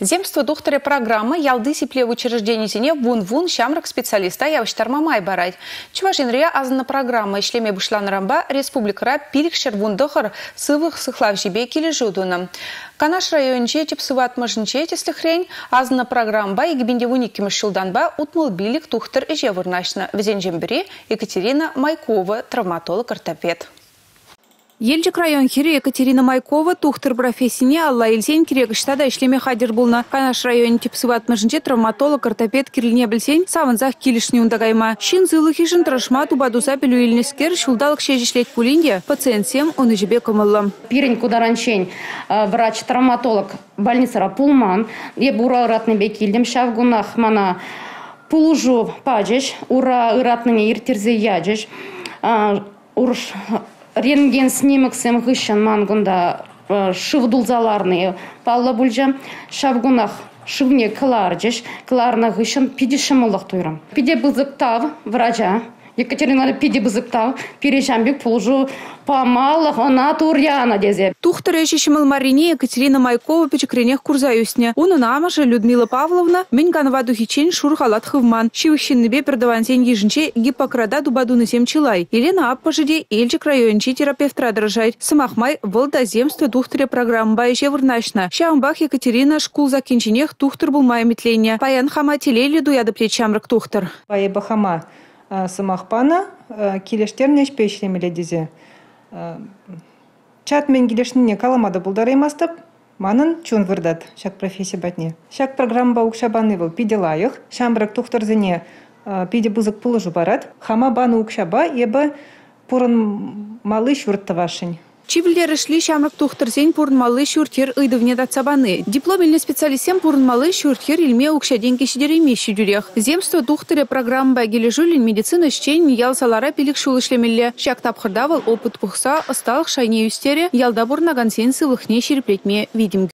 Земство духтары программы ялды сипле учреждениесіне вун-вун шамрак специалиста явыштарма май барайд. Чувашинрия азына программа ишлеме бұшланырамба республикара пилікшір вундығыр сывық сықлав жібе келі жудуны. Канаш районче тепсыват мажынче теслихрень азына программа егібенде уникімі шылданба утмыл билік тухтыр іже вырнашны. Візен жембіре Екатерина Майкова, травматолог-ортопед. Елжік район хире Екатерина Майкова тухтыр профессине Алла Илсен керек штада ишлеме хадир булна. Канаш район типсыват мыжынче травматолог, ортопед кирилне білсен савынзах килишне ундагайма. Шин зылы хишин тырышма тубадуса білу илнескер шулдалық шежішлет пулинде пациентсем оны жібе кымылы. Пирень кударанчень врач-травматолог больницара пулман. Е бура ратны бекилдем шавгунах мана пулужу паджеш, ура ыратныне иртерзе яджеш. Урш рентген снимоксем гыщан мангунда шывдулзаларны палла бульжа шавгунах шывне кыларжеш кыларна гыщан пиде шымылық туйрам пиде бызыктав врача. Екатерина пиде бызыктав перешамбек пулжу памалах она турьяна дезе. Тухтары шишимыл Марине Екатерина Майкова печекренех курзаюсне. Уны намажы Людмила Павловна Менганова духичин шурхалат хывман. Шивыхшиннебе пердавансен ежинче гиппокрада дубадуны чилай. Елена Аппажиде Эльчик райончи терапевтра дрожать. Самахмай вылда земство тухтыре программа байше вырнашна. Шаумбах Екатерина шкул закинчинех тухтыр булмай метления. Паян хама телели дуяды плечамрак тухтыр. Пае бахама сымақпана келештерне шпешлемеле дезе. Чат мен келешнине каламады бұлдар емастып, манын чун вырдат шак профессия батне. Шак программа укшабаны был пиде лайық, шамбрак тухтарзыне пиде бузык пулыжу барат, хама баны укшаба ебі пурын малы швырттавашын. Чивлер шли шамрак тухтырсен пурнмалы шуртер ыйдывне датсабаны. Дипломельный специалистем пурнмалы шуртер илме укшаден кешидереме шидюрех. Земство тухтыре программа гележулин медицина щень ял салара пилик шулышлемелле. Шак тапхырдавал опыт пухса осталых шайне юстере ялда бурнаган сен сылыхне шереплетме видим.